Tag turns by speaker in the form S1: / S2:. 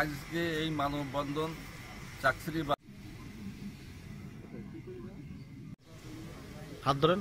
S1: আজকে এই মানববন্ধন চাকরি
S2: হাত ধরেন।